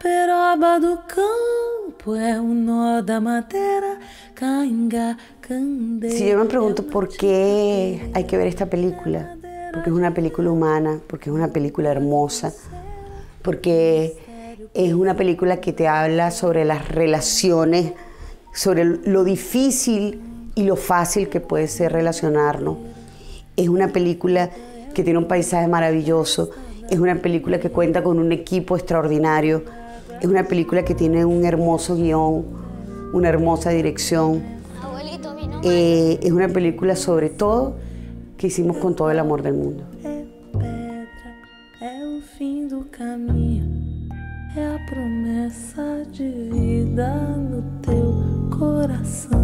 peroba do campo, é o nó da madeira, cainga, candeia. Si yo me pregunto por qué hay que ver esta película, porque es una película humana, porque es una película hermosa, porque es una película que te habla sobre las relaciones, sobre lo difícil y lo fácil que puede ser relacionarnos. Es una película que tiene un paisaje maravilloso, es una película que cuenta con un equipo extraordinario, es una película que tiene un hermoso guion, una hermosa dirección. Abuelito, mi nombre. Eh, es una película sobre todo que hicimos con todo el amor del mundo. Promessa de vida no teu coração.